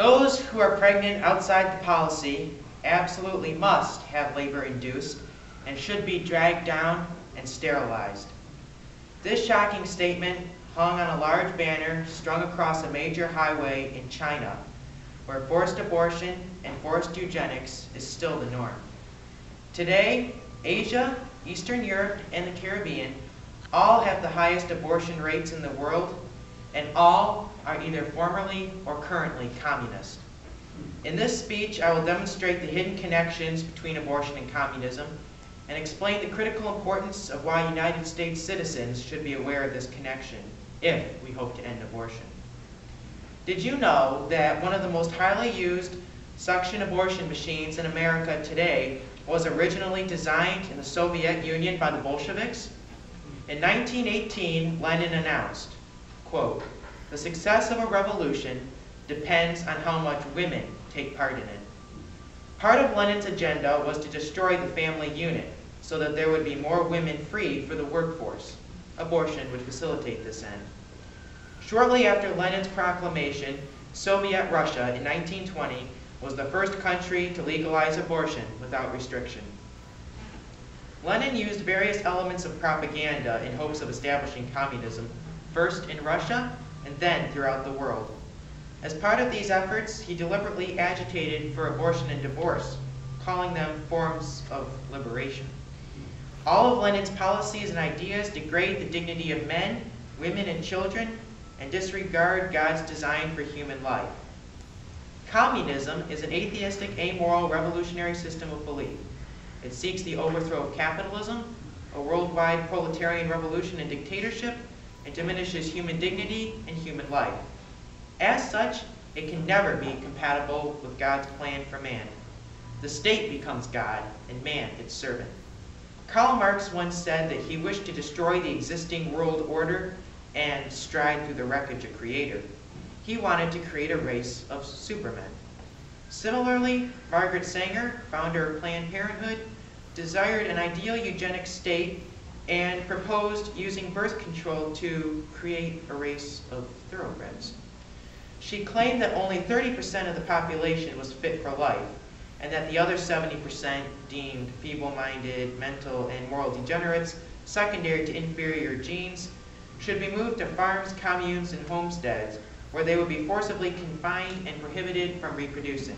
Those who are pregnant outside the policy absolutely must have labor induced and should be dragged down and sterilized. This shocking statement hung on a large banner strung across a major highway in China, where forced abortion and forced eugenics is still the norm. Today, Asia, Eastern Europe, and the Caribbean all have the highest abortion rates in the world, and all are either formerly or currently communist. In this speech, I will demonstrate the hidden connections between abortion and communism and explain the critical importance of why United States citizens should be aware of this connection if we hope to end abortion. Did you know that one of the most highly used suction abortion machines in America today was originally designed in the Soviet Union by the Bolsheviks? In 1918, Lenin announced, quote, the success of a revolution depends on how much women take part in it. Part of Lenin's agenda was to destroy the family unit so that there would be more women free for the workforce. Abortion would facilitate this end. Shortly after Lenin's proclamation, Soviet Russia in 1920 was the first country to legalize abortion without restriction. Lenin used various elements of propaganda in hopes of establishing communism, first in Russia and then throughout the world. As part of these efforts, he deliberately agitated for abortion and divorce, calling them forms of liberation. All of Lenin's policies and ideas degrade the dignity of men, women, and children, and disregard God's design for human life. Communism is an atheistic, amoral, revolutionary system of belief. It seeks the overthrow of capitalism, a worldwide proletarian revolution and dictatorship, and diminishes human dignity and human life. As such, it can never be compatible with God's plan for man. The state becomes God, and man its servant. Karl Marx once said that he wished to destroy the existing world order and stride through the wreckage of creator. He wanted to create a race of supermen. Similarly, Margaret Sanger, founder of Planned Parenthood, desired an ideal eugenic state and proposed using birth control to create a race of thoroughbreds. She claimed that only 30% of the population was fit for life, and that the other 70% deemed feeble-minded, mental, and moral degenerates, secondary to inferior genes, should be moved to farms, communes, and homesteads, where they would be forcibly confined and prohibited from reproducing.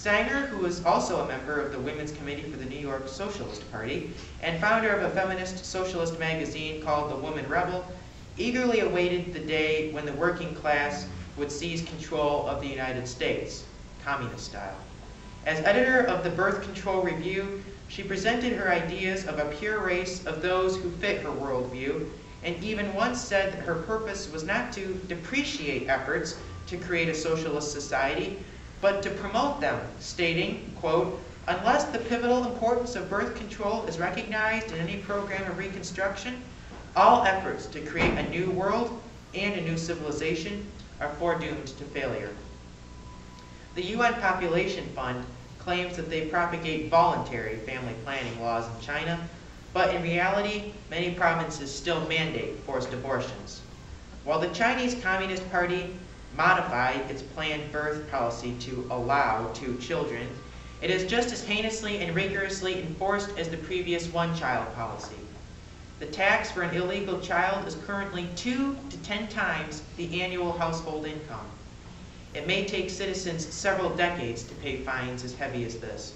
Sanger, who was also a member of the Women's Committee for the New York Socialist Party and founder of a feminist socialist magazine called The Woman Rebel, eagerly awaited the day when the working class would seize control of the United States, communist style. As editor of the Birth Control Review, she presented her ideas of a pure race of those who fit her worldview, and even once said that her purpose was not to depreciate efforts to create a socialist society, but to promote them, stating, quote, unless the pivotal importance of birth control is recognized in any program of reconstruction, all efforts to create a new world and a new civilization are foredoomed to failure. The UN Population Fund claims that they propagate voluntary family planning laws in China, but in reality, many provinces still mandate forced abortions. While the Chinese Communist Party modified its planned birth policy to allow two children, it is just as heinously and rigorously enforced as the previous one-child policy. The tax for an illegal child is currently two to ten times the annual household income. It may take citizens several decades to pay fines as heavy as this.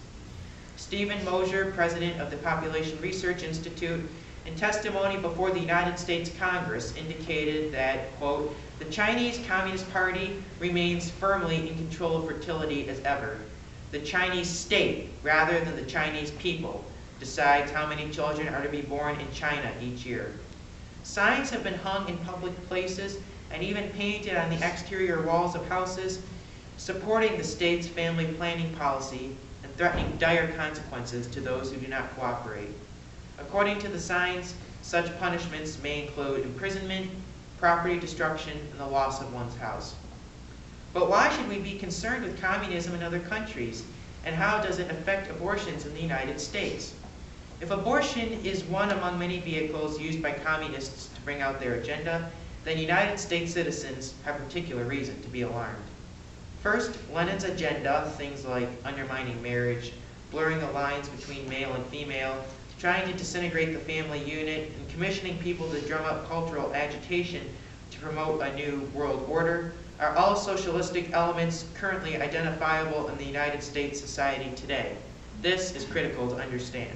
Steven Mosher, president of the Population Research Institute, in testimony before the United States Congress indicated that, quote, the Chinese Communist Party remains firmly in control of fertility as ever. The Chinese state, rather than the Chinese people, decides how many children are to be born in China each year. Signs have been hung in public places and even painted on the exterior walls of houses, supporting the state's family planning policy and threatening dire consequences to those who do not cooperate. According to the signs, such punishments may include imprisonment, property destruction, and the loss of one's house. But why should we be concerned with communism in other countries, and how does it affect abortions in the United States? If abortion is one among many vehicles used by communists to bring out their agenda, then United States citizens have particular reason to be alarmed. First, Lenin's agenda, things like undermining marriage, blurring the lines between male and female, trying to disintegrate the family unit, and commissioning people to drum up cultural agitation to promote a new world order, are all socialistic elements currently identifiable in the United States society today. This is critical to understand.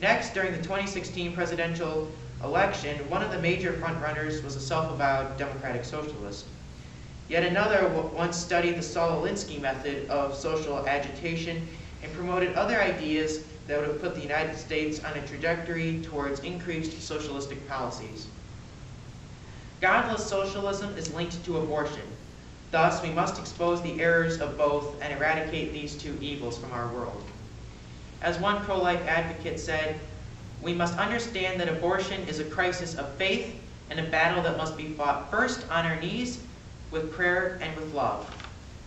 Next, during the 2016 presidential election, one of the major frontrunners was a self-avowed democratic socialist. Yet another once studied the Saul Alinsky method of social agitation and promoted other ideas that would have put the United States on a trajectory towards increased socialistic policies. Godless socialism is linked to abortion. Thus, we must expose the errors of both and eradicate these two evils from our world. As one pro-life advocate said, we must understand that abortion is a crisis of faith and a battle that must be fought first on our knees with prayer and with love.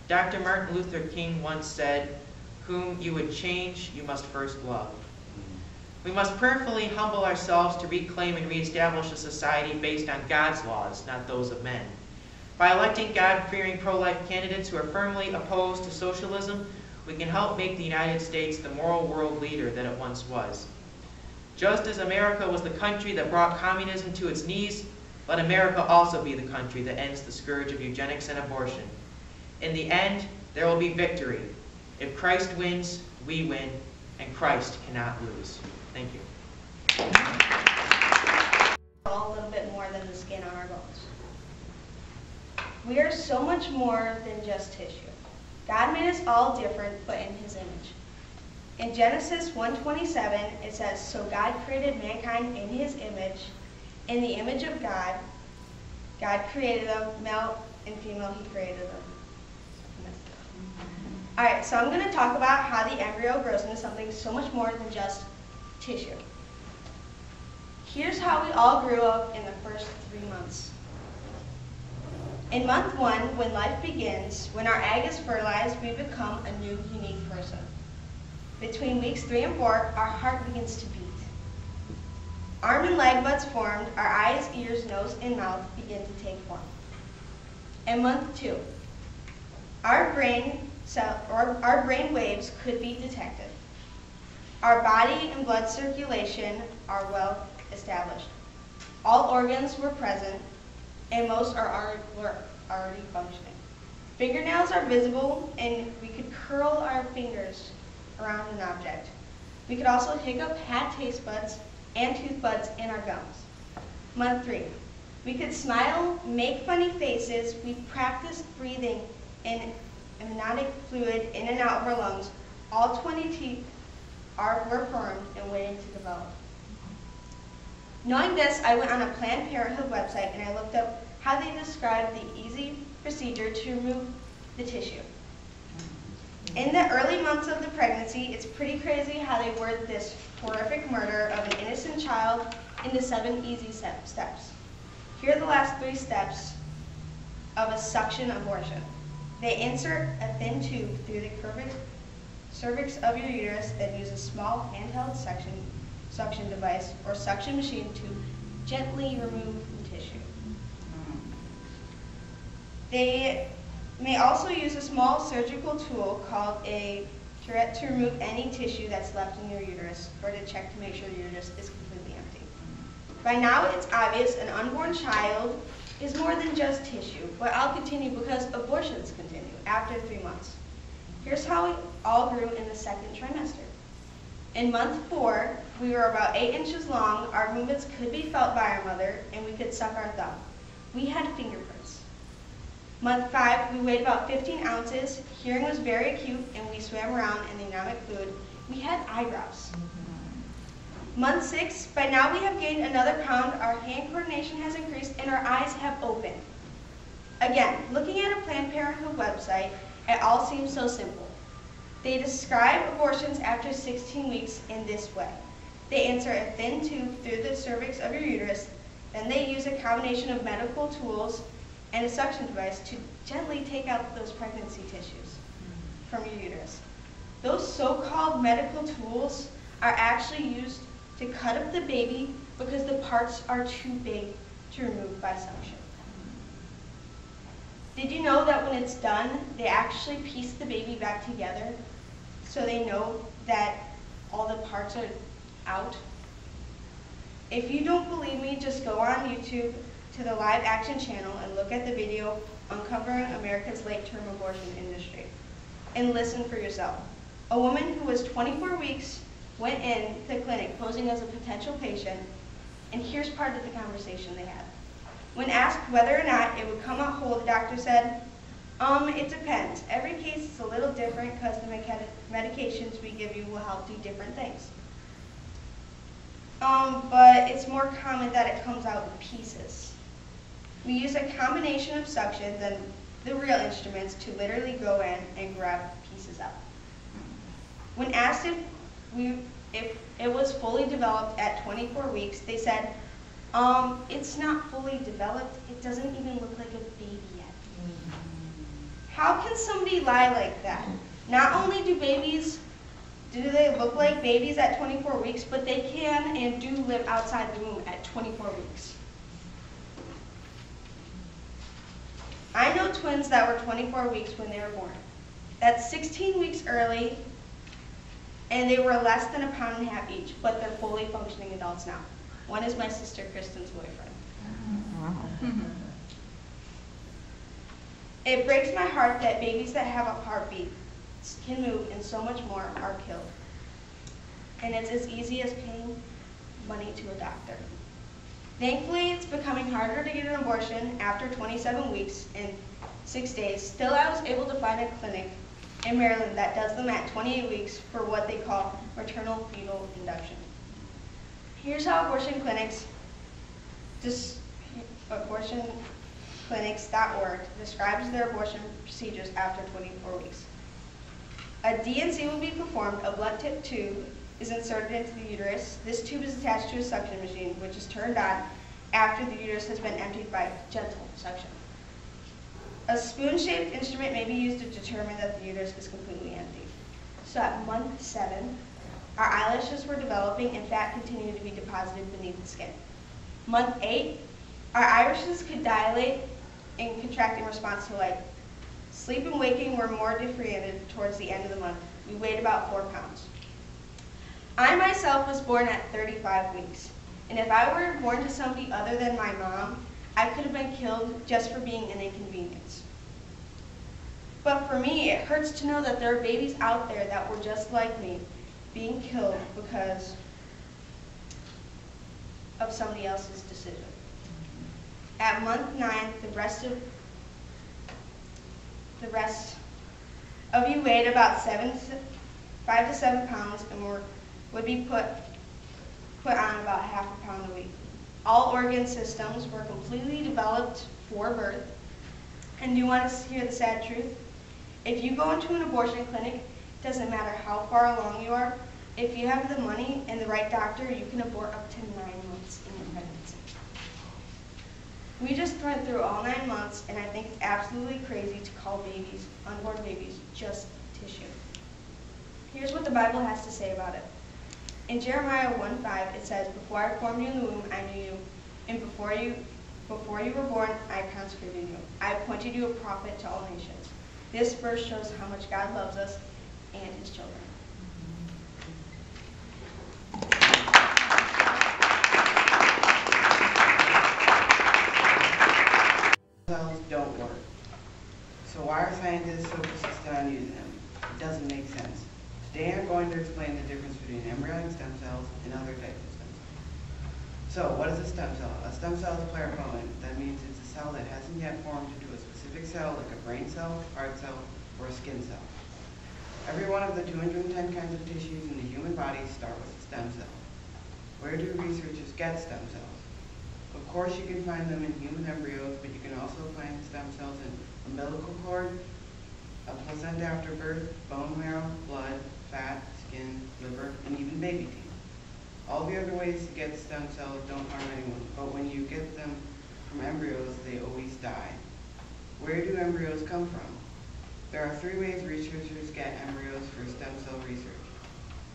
Dr. Martin Luther King once said, whom you would change, you must first love. We must prayerfully humble ourselves to reclaim and reestablish a society based on God's laws, not those of men. By electing God-fearing pro-life candidates who are firmly opposed to socialism, we can help make the United States the moral world leader that it once was. Just as America was the country that brought communism to its knees, let America also be the country that ends the scourge of eugenics and abortion. In the end, there will be victory. If Christ wins, we win, and Christ cannot lose. Thank you. All A little bit more than the skin on our bones. We are so much more than just tissue. God made us all different, but in his image. In Genesis 1.27, it says, So God created mankind in his image. In the image of God, God created them, male and female, he created them. All right, so I'm going to talk about how the embryo grows into something so much more than just tissue. Here's how we all grew up in the first three months. In month one, when life begins, when our egg is fertilized, we become a new, unique person. Between weeks three and four, our heart begins to beat. Arm and leg buds formed, our eyes, ears, nose, and mouth begin to take form. In month two, our brain, cell, or our brain waves could be detected. Our body and blood circulation are well established. All organs were present, and most are already functioning. Fingernails are visible, and we could curl our fingers around an object. We could also hiccup, have taste buds, and tooth buds in our gums. Month three, we could smile, make funny faces. We practiced breathing in amniotic fluid in and out of our lungs. All 20 teeth are, were formed and waiting to develop. Knowing this, I went on a Planned Parenthood website and I looked up how they describe the easy procedure to remove the tissue. In the early months of the pregnancy, it's pretty crazy how they word this horrific murder of an innocent child into seven easy steps. Here are the last three steps of a suction abortion. They insert a thin tube through the cervix of your uterus, then use a small handheld suction, suction device or suction machine to gently remove the tissue. They may also use a small surgical tool called a curette to remove any tissue that's left in your uterus or to check to make sure the uterus is completely empty. By now it's obvious an unborn child is more than just tissue, but I'll continue because abortions continue after three months. Here's how we all grew in the second trimester. In month four, we were about eight inches long, our movements could be felt by our mother, and we could suck our thumb. We had fingerprints. Month five, we weighed about 15 ounces. Hearing was very acute, and we swam around in the amniotic fluid. We had eyebrows. Month six, by now we have gained another pound, our hand coordination has increased, and our eyes have opened. Again, looking at a Planned Parenthood website, it all seems so simple. They describe abortions after 16 weeks in this way. They insert a thin tube through the cervix of your uterus, then they use a combination of medical tools and a suction device to gently take out those pregnancy tissues from your uterus. Those so-called medical tools are actually used to cut up the baby because the parts are too big to remove by suction. Did you know that when it's done, they actually piece the baby back together so they know that all the parts are out? If you don't believe me, just go on YouTube to the live action channel and look at the video Uncovering America's Late Term Abortion Industry and listen for yourself. A woman who was 24 weeks went in to the clinic posing as a potential patient, and here's part of the conversation they had. When asked whether or not it would come out whole, the doctor said, um, it depends. Every case is a little different because the medications we give you will help do different things. Um, but it's more common that it comes out in pieces. We use a combination of suction than the real instruments to literally go in and grab pieces out. When asked if, we, if it was fully developed at 24 weeks, they said, um, it's not fully developed. It doesn't even look like a baby yet. How can somebody lie like that? Not only do babies, do they look like babies at 24 weeks, but they can and do live outside the womb at 24 weeks. I know twins that were 24 weeks when they were born. That's 16 weeks early, and they were less than a pound and a half each, but they're fully functioning adults now. One is my sister Kristen's boyfriend. It breaks my heart that babies that have a heartbeat, can move, and so much more are killed. And it's as easy as paying money to a doctor. Thankfully, it's becoming harder to get an abortion after 27 weeks and six days. Still, I was able to find a clinic in Maryland that does them at 28 weeks for what they call maternal fetal induction. Here's how abortion clinics, just abortionclinics.org describes their abortion procedures after 24 weeks. A D&C will be performed, a blood tip tube is inserted into the uterus. This tube is attached to a suction machine, which is turned on after the uterus has been emptied by gentle suction. A spoon-shaped instrument may be used to determine that the uterus is completely empty. So at month seven, our eyelashes were developing and fat continued to be deposited beneath the skin. Month eight, our irises could dilate and contract in response to light. Sleep and waking were more differentiated towards the end of the month. We weighed about four pounds. I myself was born at 35 weeks, and if I were born to somebody other than my mom, I could have been killed just for being an inconvenience. But for me, it hurts to know that there are babies out there that were just like me, being killed because of somebody else's decision. At month nine, the rest of the rest of you weighed about seven, five to seven pounds and were, would be put, put on about half a pound a week. All organ systems were completely developed for birth. And do you want to hear the sad truth? If you go into an abortion clinic, it doesn't matter how far along you are, if you have the money and the right doctor, you can abort up to nine months in your pregnancy. We just went through all nine months, and I think it's absolutely crazy to call babies, unborn babies, just tissue. Here's what the Bible has to say about it. In Jeremiah 1:5, it says, "Before I formed you in the womb, I knew you, and before you, before you were born, I consecrated you. I appointed you a prophet to all nations." This verse shows how much God loves us and His children. don't work. So why are scientists so persistent on using them? It doesn't make sense. To explain the difference between embryonic stem cells and other types of stem cells. So what is a stem cell? A stem cell is pluripotent. That means it's a cell that hasn't yet formed into a specific cell like a brain cell, heart cell, or a skin cell. Every one of the 210 kinds of tissues in the human body start with a stem cell. Where do researchers get stem cells? Of course, you can find them in human embryos, but you can also find stem cells in umbilical cord, a placenta after birth, bone marrow, blood, fat, skin, liver, and even baby teeth. All the other ways to get stem cells don't harm anyone, but when you get them from embryos, they always die. Where do embryos come from? There are three ways researchers get embryos for stem cell research.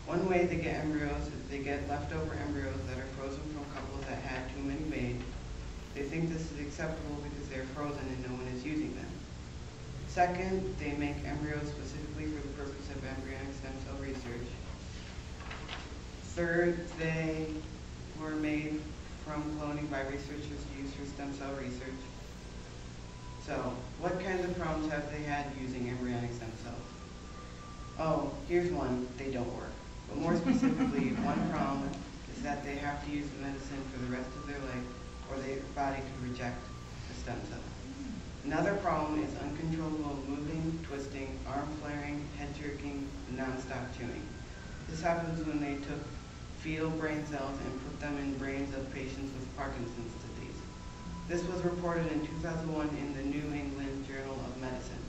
One way they get embryos is they get leftover embryos that are frozen from couples that had too many made. They think this is acceptable because they're frozen and no one is using them. Second, they make embryos specifically for the purpose of embryonic stem cell. Third, they were made from cloning by researchers used for stem cell research. So, what kinds of problems have they had using embryonic stem cells? Oh, here's one, they don't work. But more specifically, one problem is that they have to use the medicine for the rest of their life or their body could reject the stem cell. Another problem is uncontrollable moving, twisting, arm flaring, head jerking, and nonstop chewing. This happens when they took fetal brain cells and put them in brains of patients with Parkinson's disease. This was reported in 2001 in the New England Journal of Medicine.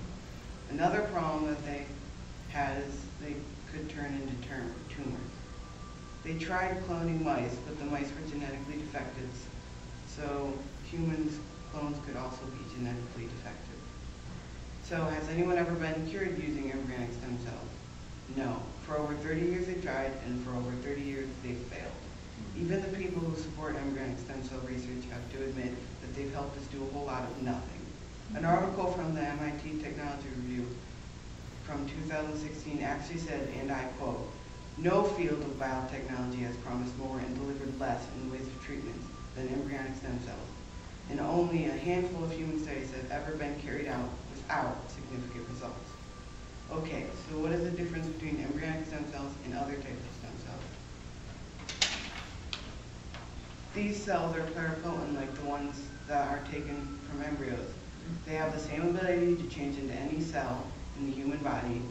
Another problem that they had is they could turn into tumors. They tried cloning mice, but the mice were genetically defective, so humans' clones could also be genetically defective. So has anyone ever been cured using embryonic stem cells? No. For over 30 years they tried, and for over 30 years they've failed. Mm-hmm. Even the people who support embryonic stem cell research have to admit that they've helped us do a whole lot of nothing. An mm-hmm. article from the MIT Technology Review from 2016 actually said, and I quote, "No field of biotechnology has promised more and delivered less in the ways of treatments than embryonic stem cells, and only a handful of human studies have ever been carried out without significant results." Okay, so what is the difference between embryonic stem cells and other types of stem cells? These cells are pluripotent like the ones that are taken from embryos. They have the same ability to change into any cell in the human body.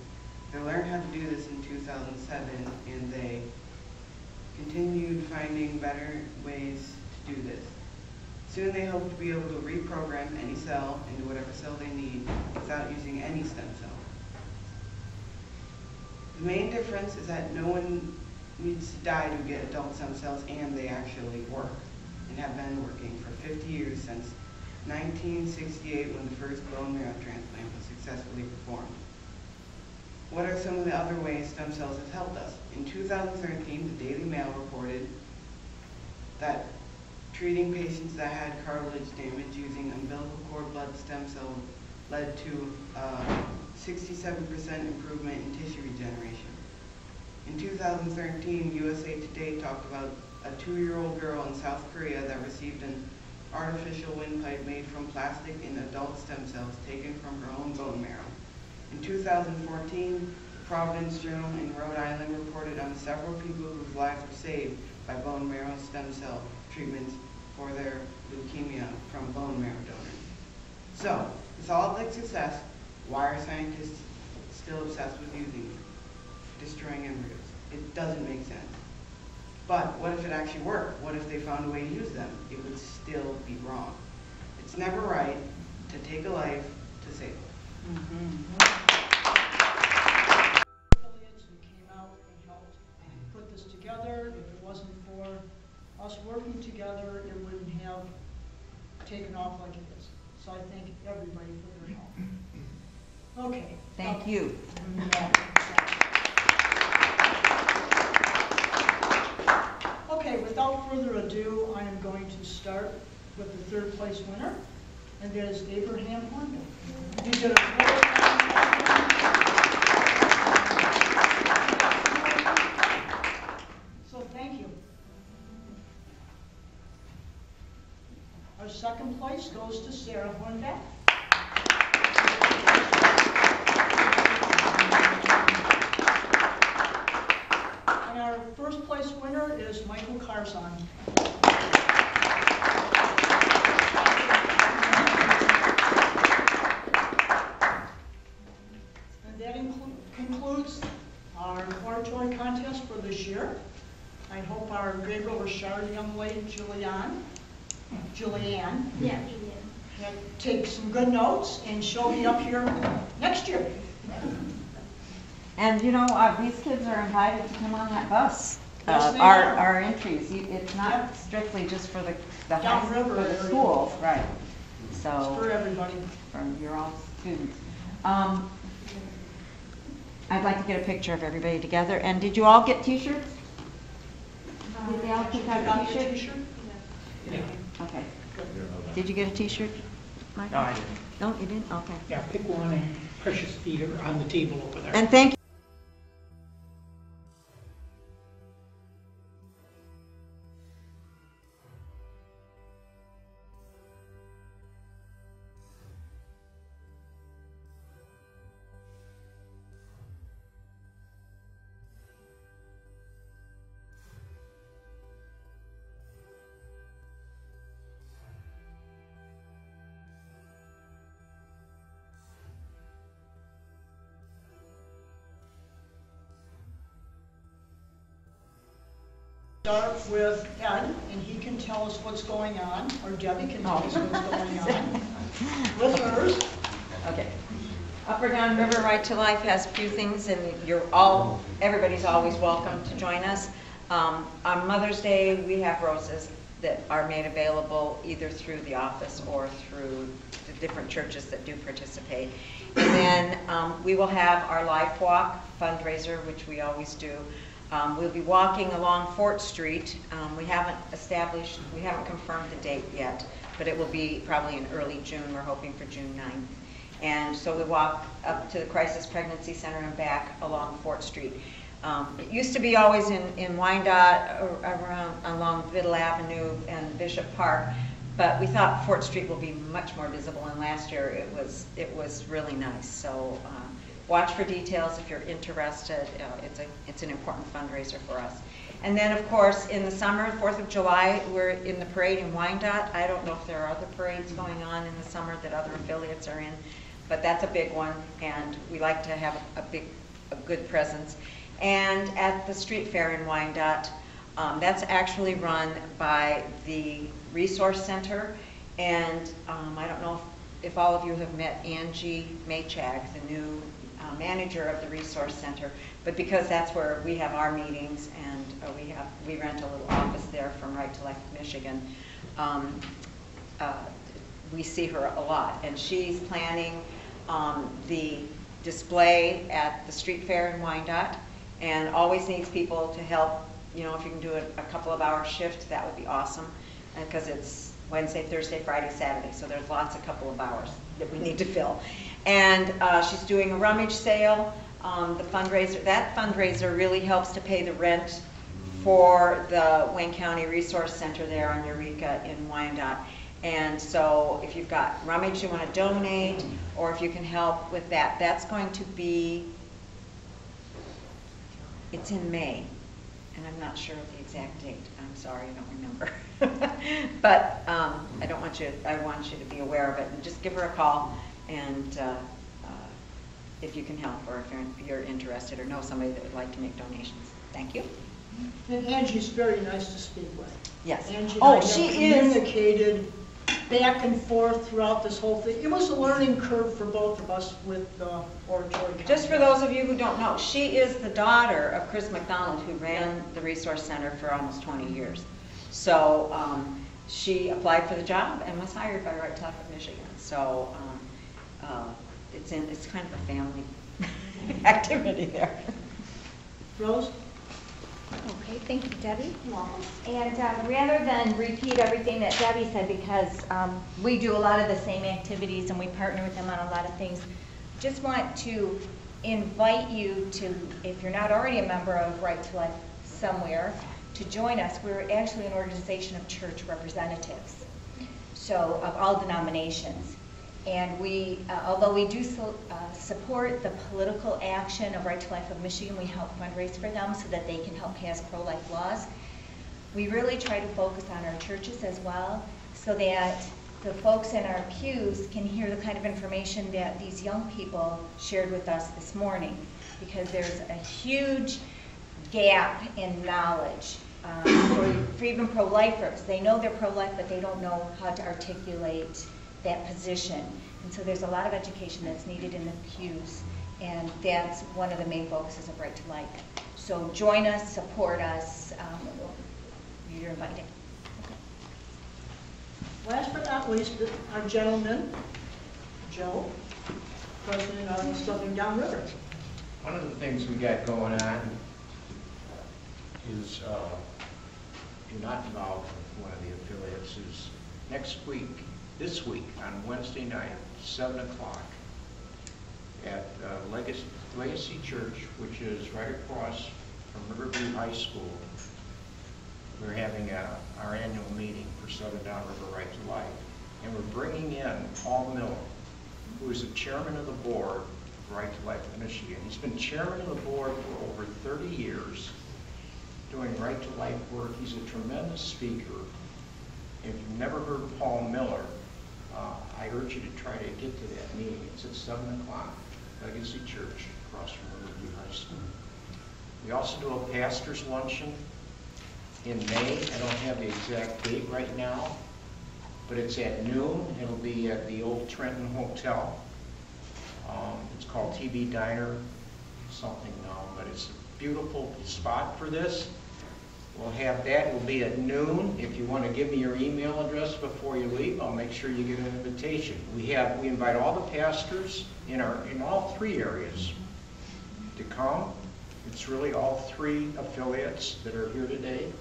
They learned how to do this in 2007 and they continued finding better ways to do this. Soon they hope to be able to reprogram any cell into whatever cell they need without using any stem cell. The main difference is that no one needs to die to get adult stem cells and they actually work and have been working for 50 years since 1968 when the first bone marrow transplant was successfully performed. What are some of the other ways stem cells have helped us? In 2013, the Daily Mail reported that treating patients that had cartilage damage using umbilical cord blood stem cell led to uh, 67% improvement in tissue regeneration. In 2013, USA Today talked about a two-year-old girl in South Korea that received an artificial windpipe made from plastic and adult stem cells taken from her own bone marrow. In 2014, Providence Journal in Rhode Island reported on several people whose lives were saved by bone marrow stem cell treatments for their leukemia from bone marrow donors. So, it's all like success, why are scientists still obsessed with using it, destroying embryos? It doesn't make sense. But what if it actually worked? What if they found a way to use them? It would still be wrong. It's never right to take a life to save it. Mm-hmm. affiliates who came out and helped put this together. If it wasn't for us working together, it wouldn't have taken off like it is. So I thank everybody for their help. Okay. Thank you. Okay, without further ado, I am going to start with the third place winner, and that is Abraham Hornbill. You did a So thank you. Our second place goes to Sarah Hornbeck. And our first place winner is Michael Carzon. And that inclu- concludes our oratory contest for this year. I hope our Gabriel Richard young lady, Julianne, Julianne, Yeah, he did. can take some good notes and she'll be up here next year. And you know, uh, these kids are invited to come on that bus. Yes, Uh, Our, are. our entries, You- it's Yeah. not strictly just for the, the high, Downriver for the area. schools, right. It's So, for everybody. from your own students. Um, I'd like to get a picture of everybody together. And did you all get t-shirts? Did they all pick You got out the t-shirts? t-shirt? Okay. Did you get a t-shirt, Mike? No, I didn't. No, you didn't? Okay. Yeah, pick one and precious feet are on the table over there. And thank you. Start with Ed, and he can tell us what's going on, or Debbie can tell us what's going on with hers. Okay. Up or Down River Right to Life has a few things, and you're all, everybody's always welcome to join us. Um, On Mother's Day, we have roses that are made available either through the office or through the different churches that do participate. And then um, we will have our Life Walk fundraiser, which we always do. Um, We'll be walking along Fort Street. Um, We haven't established, we haven't confirmed the date yet, but it will be probably in early June. We're hoping for June 9th. And so we walk up to the Crisis Pregnancy Center and back along Fort Street. Um, It used to be always in, in Wyandotte, around, along Biddle Avenue and Bishop Park, but we thought Fort Street will be much more visible, and last year it was, it was really nice. So um, watch for details if you're interested. Uh, It's a, it's an important fundraiser for us. And then, of course, in the summer, Fourth of July, we're in the parade in Wyandotte. I don't know if there are other parades going on in the summer that other affiliates are in, but that's a big one, and we like to have a big, a good presence. And at the street fair in Wyandotte, um, that's actually run by the Resource Center, and um, I don't know if if all of you have met Angie Maychag, the new manager of the Resource Center, but because that's where we have our meetings and uh, we have, we rent a little office there from Right to Life Michigan, um, uh, we see her a lot. And she's planning um, the display at the street fair in Wyandotte and always needs people to help, you know, if you can do a, a couple of hour shift, that would be awesome. Because it's Wednesday, Thursday, Friday, Saturday, so there's lots, of couple of hours that we need to fill. And uh, she's doing a rummage sale, um, the fundraiser, that fundraiser really helps to pay the rent for the Wayne County Resource Center there on Eureka in Wyandotte. And so if you've got rummage you want to donate, or if you can help with that, that's going to be, it's in May, and I'm not sure of the exact date. I'm sorry, I don't remember. But um, I don't want you, I want you to be aware of it, and just give her a call, and uh, uh, if you can help, or if you're, if you're interested, or know somebody that would like to make donations. Thank you. And Angie's very nice to speak with. Yes. Angie and Oh, she is. communicated back and forth throughout this whole thing. It was a learning curve for both of us with the oratory. Just for those of you who don't know, she is the daughter of Chris McDonald, who ran the Resource Center for almost 20 years. So um, she applied for the job and was hired by Right to Life of Michigan. So um, uh, it's in, it's kind of a family activity there. Rose? Okay, thank you, Debbie. And um, rather than repeat everything that Debbie said, because um, we do a lot of the same activities and we partner with them on a lot of things, just want to invite you to, if you're not already a member of Right to Life somewhere, to join us. We're actually an organization of church representatives, so of all denominations. And we, uh, although we do uh, support the political action of Right to Life of Michigan, we help fundraise for them so that they can help pass pro-life laws. We really try to focus on our churches as well, so that the folks in our pews can hear the kind of information that these young people shared with us this morning, because there's a huge gap in knowledge um, for, for even pro-lifers. They know they're pro-life, but they don't know how to articulate that position. And so there's a lot of education that's needed in the pews, and that's one of the main focuses of Right to Life. So join us, support us, um, you're invited. Last but not least, our gentleman, Joe, president of Southern Down River. One of the things we got going on is, uh, you're not involved with one of the affiliates, is next week, this week, on Wednesday night, seven o'clock, at uh, Legacy Legacy Church, which is right across from Riverview High School. We're having uh, our annual meeting for Southern Downriver Right to Life. And we're bringing in Paul Miller, who is the chairman of the board of Right to Life Michigan. He's been chairman of the board for over 30 years, doing Right to Life work. He's a tremendous speaker. If you've never heard Paul Miller, uh, I urge you to try to get to that meeting. It's at 7 o'clock, Legacy Church, across from Riverview High School. We also do a pastor's luncheon in May. I don't have the exact date right now, but it's at noon. It'll be at the old Trenton Hotel. Um, It's called TB Diner, something now, but it's a beautiful spot for this. We'll have that, it'll be at noon. If you want to give me your email address before you leave, I'll make sure you get an invitation. We have, we invite all the pastors in our, in all three areas to come. It's really all three affiliates that are here today.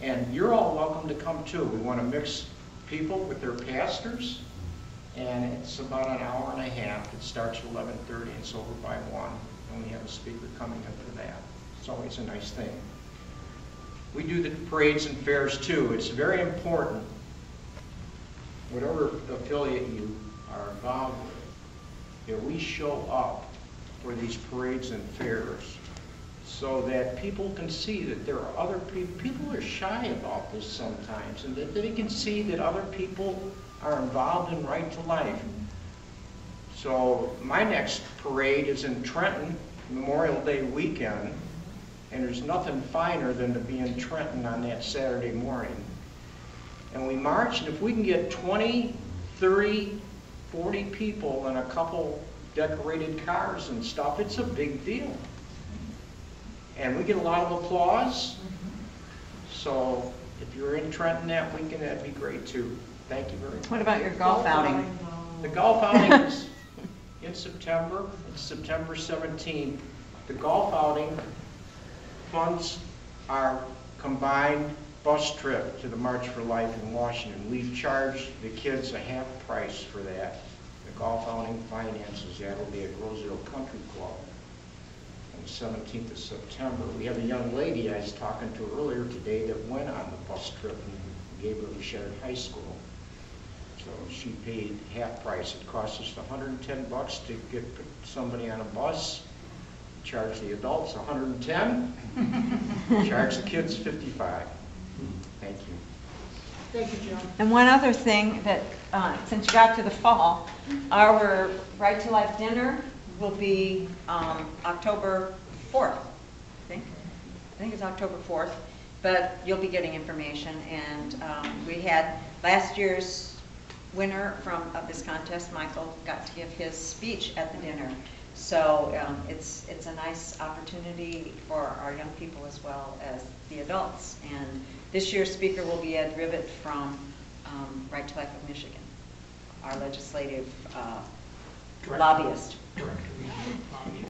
And you're all welcome to come too. We want to mix people with their pastors. And it's about an hour and a half. It starts at 11:30 and it's over by 1. And we have a speaker coming in for that. It's always a nice thing. We do the parades and fairs too. It's very important, whatever affiliate you are involved with, that we show up for these parades and fairs so that people can see that there are other people, people are shy about this sometimes, and that they can see that other people are involved in Right to Life. So my next parade is in Trenton, Memorial Day weekend, and there's nothing finer than to be in Trenton on that Saturday morning. And we march, and if we can get 20, 30, 40 people in a couple decorated cars and stuff, it's a big deal. And we get a lot of applause. So if you're in Trenton that weekend, that'd be great too. Thank you very much. What about your golf outing? The golf outing is in September, it's September 17th. The golf outing funds our combined bus trip to the March for Life in Washington. We've charged the kids a half price for that. The golf outing finances, that'll be at Roseville Country Club on the 17th of September. We have a young lady I was talking to earlier today that went on the bus trip her to Sharon High School. So she paid half price. It cost us 110 bucks to get somebody on a bus. Charge the adults 110, charge the kids 55. Thank you. Thank you, John. And one other thing that, uh, since you got to the fall, our Right to Life dinner will be um, October 4th, I think. I think it's October 4th, but you'll be getting information. And um, we had last year's winner from, of this contest, Michael, got to give his speech at the dinner. So um, it's, it's a nice opportunity for our young people as well as the adults. And this year's speaker will be Ed Rivet from um, Right to Life of Michigan, our legislative uh, Director. lobbyist. Director.